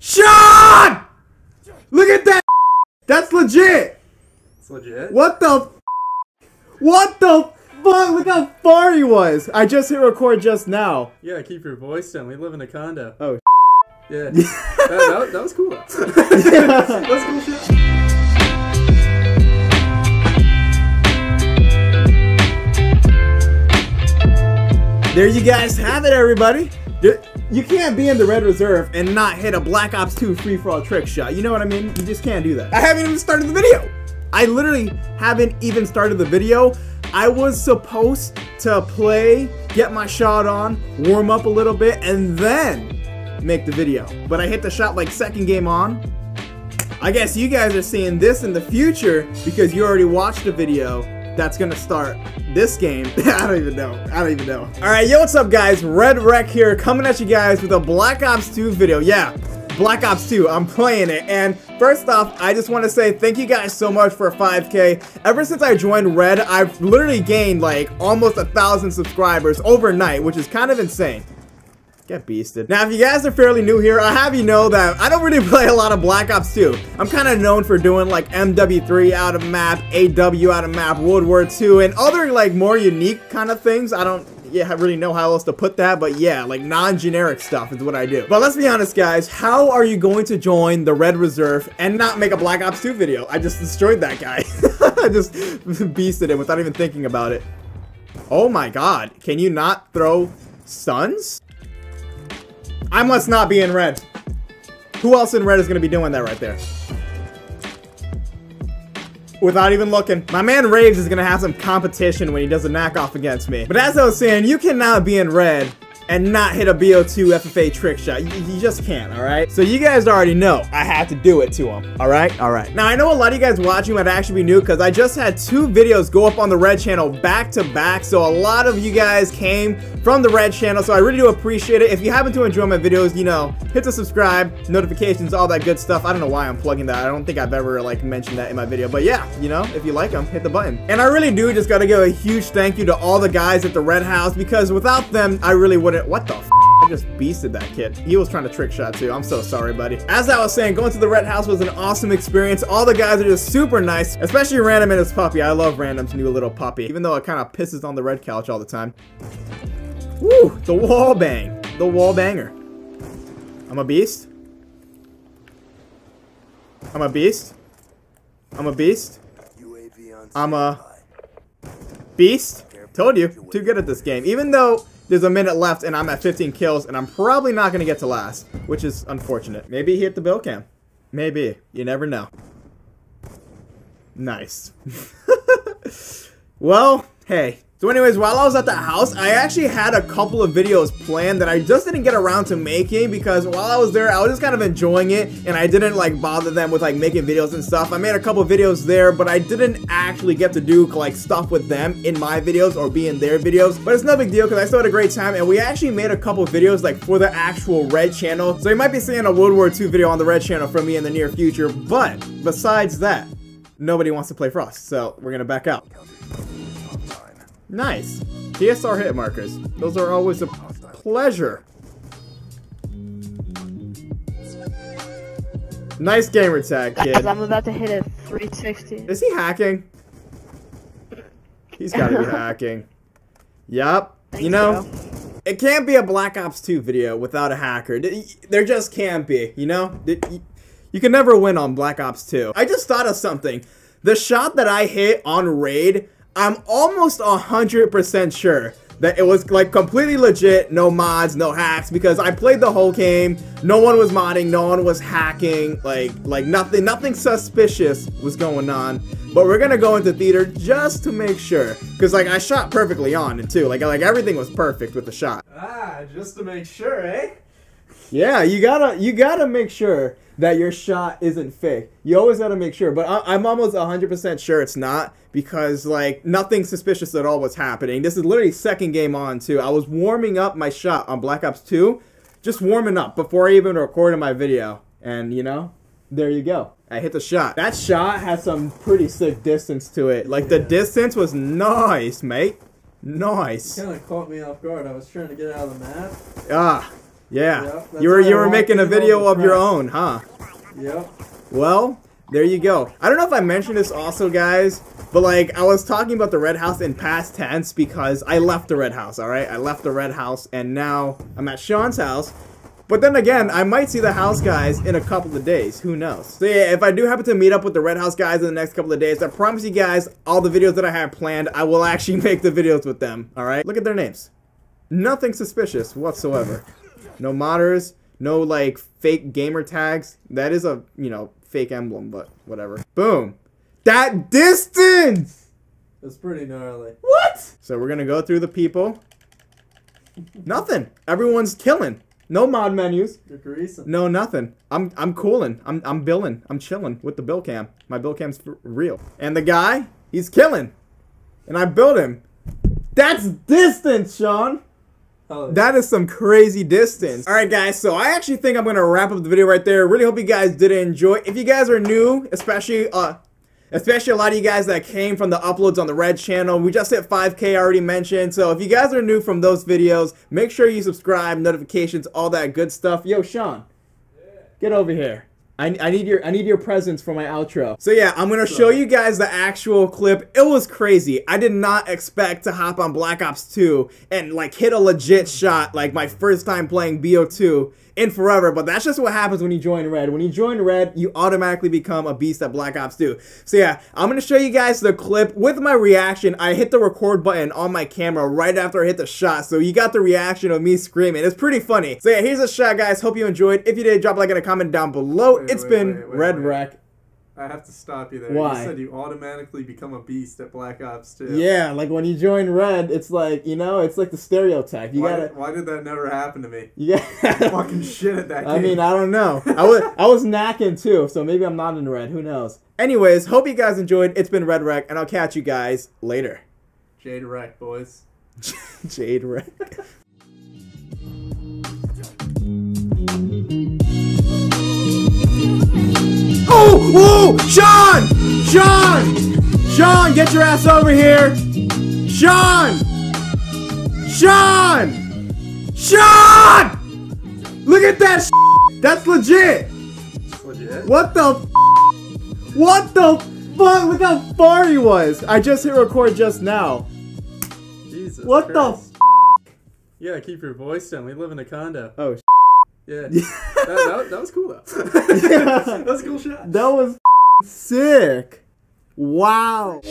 Sean! Look at that! That's legit! It's legit. What the What the fuck? Look how far he was! I just hit record just now. Yeah, keep your voice down. We live in a condo. Oh, Yeah. that, that, that was cool. that was cool shit. There you guys have it, everybody. You- can't be in the Red Reserve and not hit a Black Ops 2 free-for-all trick shot. You know what I mean? You just can't do that. I haven't even started the video. I literally haven't even started the video. I was supposed to play, get my shot on, warm up a little bit, and then make the video. But I hit the shot like second game on. I guess you guys are seeing this in the future because you already watched the video that's gonna start this game. I don't even know. I don't even know. Alright, yo, what's up guys? Red Req here, coming at you guys with a Black Ops 2 video. Yeah, Black Ops 2, I'm playing it. And first off, I just want to say thank you guys so much for 5k. Ever since I joined Red, I've literally gained like almost a thousand subscribers overnight, which is kind of insane. Get beasted. Now, if you guys are fairly new here, I have you know that I don't really play a lot of Black Ops 2. I'm kind of known for doing like MW3 out of map, AW out of map, World War 2, and other like more unique kind of things. I don't yeah, really know how else to put that, but yeah, like non-generic stuff is what I do. But let's be honest, guys, how are you going to join the Red Reserve and not make a Black Ops 2 video? I just destroyed that guy. I just beasted him without even thinking about it. Oh my god, can you not throw stuns? I must not be in red. Who else in red is going to be doing that right there? Without even looking. My man Raves is going to have some competition when he does a knockoff against me. But as I was saying, you cannot be in red and not hit a BO2 FFA trick shot. You, you just can't, alright? So you guys already know I had to do it to him, alright? Alright. Now I know a lot of you guys watching might actually be new because I just had two videos go up on the red channel back to back. So a lot of you guys came from the red channel, so I really do appreciate it. If you happen to enjoy my videos, you know, hit the subscribe, notifications, all that good stuff. I don't know why I'm plugging that. I don't think I've ever like mentioned that in my video, but yeah, you know, if you like them, hit the button. And I really do just gotta give a huge thank you to all the guys at the Red House because without them, I really wouldn't. What the? F I just beasted that kid. He was trying to trick shot too. I'm so sorry, buddy. As I was saying, going to the Red House was an awesome experience. All the guys are just super nice, especially Randumb and his puppy. I love Randumb's new little puppy, even though it kind of pisses on the red couch all the time. Woo! The wall bang. The wall banger. I'm a beast. I'm a beast. I'm a beast. I'm a beast. Told you. Too good at this game. Even though there's a minute left and I'm at 15 kills and I'm probably not going to get to last, which is unfortunate. Maybe he hit the bill cam. Maybe. You never know. Nice. well, hey. So anyways, while I was at the house, I actually had a couple of videos planned that I just didn't get around to making because while I was there, I was just kind of enjoying it and I didn't like bother them with like making videos and stuff. I made a couple videos there, but I didn't actually get to do like stuff with them in my videos or be in their videos. But it's no big deal because I still had a great time and we actually made a couple videos like for the actual Red channel. So you might be seeing a World War II video on the Red channel from me in the near future. But besides that, nobody wants to play Frost, so we're gonna back out. Nice. DSR hit markers. Those are always a pleasure. Nice gamer tag, kid. I'm about to hit a 360. Is he hacking? He's gotta be hacking. Yup. You know, so. it can't be a Black Ops 2 video without a hacker. There just can't be, you know? You can never win on Black Ops 2. I just thought of something. The shot that I hit on Raid, I'm almost 100% sure that it was like completely legit, no mods, no hacks, because I played the whole game, no one was modding, no one was hacking, like, like nothing, nothing suspicious was going on. But we're gonna go into theater just to make sure, because like I shot perfectly on it too, like, like everything was perfect with the shot. Ah, just to make sure, eh? Yeah, you gotta you gotta make sure that your shot isn't fake. You always gotta make sure. But I, I'm almost 100% sure it's not because like nothing suspicious at all was happening. This is literally second game on too. I was warming up my shot on Black Ops 2, just warming up before I even recorded my video. And you know, there you go. I hit the shot. That shot has some pretty sick distance to it. Like the distance was nice, mate. Nice. Kind of caught me off guard. I was trying to get out of the map. Ah, Yeah. Yep, you were you were making a video of your own, huh? Yep. Well, there you go. I don't know if I mentioned this also, guys, but like I was talking about the red house in past tense because I left the red house. All right, I left the red house, and now I'm at Sean's house. But then again, I might see the house guys in a couple of days. Who knows? So yeah, if I do happen to meet up with the red house guys in the next couple of days, I promise you guys, all the videos that I have planned, I will actually make the videos with them. All right, look at their names. Nothing suspicious whatsoever. No modders, no like fake gamer tags. That is a, you know, fake emblem, but whatever. Boom. That distance! That's pretty gnarly. What? So we're gonna go through the people. Nothing. Everyone's killing. No mod menus. You're greasing. No nothing. I'm I'm cooling. I'm I'm billing. I'm chilling with the bill cam. My bill cam's real. And the guy, he's killing. And I built him. That's distance, Sean. Yeah. That is some crazy distance. All right, guys. So I actually think I'm gonna wrap up the video right there. Really hope you guys did enjoy. If you guys are new, especially uh, especially a lot of you guys that came from the uploads on the Red channel, we just hit 5K. I already mentioned. So if you guys are new from those videos, make sure you subscribe, notifications, all that good stuff. Yo, Sean, get over here. I, I need your I need your presence for my outro. So yeah, I'm gonna show you guys the actual clip. It was crazy. I did not expect to hop on Black Ops 2 and like hit a legit shot like my first time playing BO2 in forever. But that's just what happens when you join Red. When you join Red, you automatically become a beast at Black Ops 2. So yeah, I'm gonna show you guys the clip with my reaction. I hit the record button on my camera right after I hit the shot, so you got the reaction of me screaming. It's pretty funny. So yeah, here's a shot, guys. Hope you enjoyed. If you did, drop a like and a comment down below. Wait, it's wait, been wait, Red wait. I have to stop you there. Why? You said you automatically become a beast at Black Ops 2. Yeah, like when you join Red, it's like you know, it's like the stereotype. You why, gotta, did, why did that never happen to me? Yeah. Fucking shit at that game. I mean, I don't know. I was I was knacking too, so maybe I'm not in red. Who knows? Anyways, hope you guys enjoyed. It's been Red Req, and I'll catch you guys later. Jade Wreck, boys. Jade Wreck. Oh, whoa, Sean! Sean! Sean, get your ass over here! Sean! Sean! Sean! Look at that That's legit! Legit? What the f- What the fuck? Look how far he was! I just hit record just now. Jesus What the Christ. You gotta keep your voice down. We live in a condo. Oh, Yeah. that, that, that was cool though. that was a cool shot. that was sick. Wow.